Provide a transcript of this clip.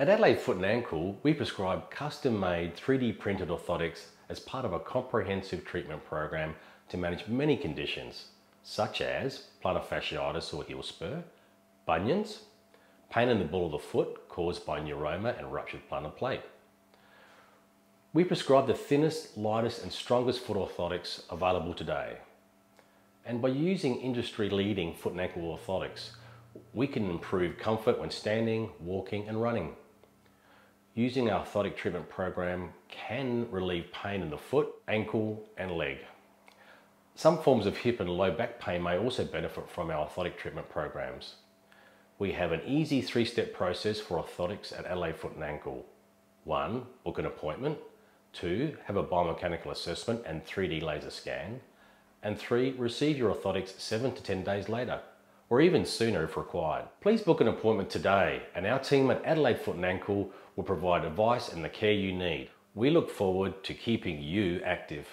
At Adelaide Foot and Ankle, we prescribe custom-made 3D printed orthotics as part of a comprehensive treatment program to manage many conditions, such as plantar fasciitis or heel spur, bunions, pain in the ball of the foot caused by neuroma and ruptured plantar plate. We prescribe the thinnest, lightest and strongest foot orthotics available today. And by using industry-leading foot and ankle orthotics, we can improve comfort when standing, walking and running. Using our orthotic treatment program can relieve pain in the foot, ankle and leg. Some forms of hip and low back pain may also benefit from our orthotic treatment programs. We have an easy three-step process for orthotics at Adelaide Foot and Ankle. One, book an appointment. Two, have a biomechanical assessment and 3D laser scan. And three, receive your orthotics seven to 10 days later, or even sooner if required. Please book an appointment today and our team at Adelaide Foot and Ankle will provide advice and the care you need. We look forward to keeping you active.